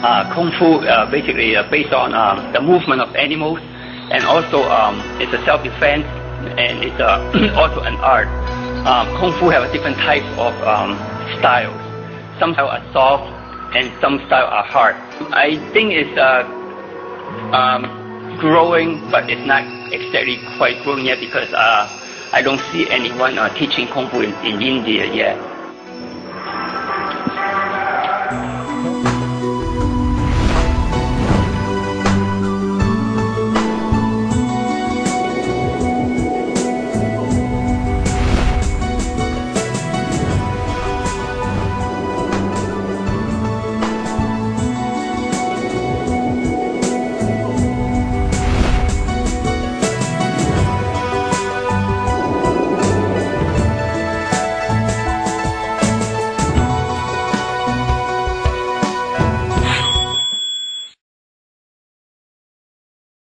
Uh, Kung Fu uh, basically uh, based on um, the movement of animals, and also um, it's a self-defense, and it's uh, also an art. Um, Kung Fu have a different type of um, styles. Some style are soft, and some style are hard. I think it's uh, um, growing, but it's not exactly quite growing yet because uh, I don't see anyone uh, teaching Kung Fu in, in India yet.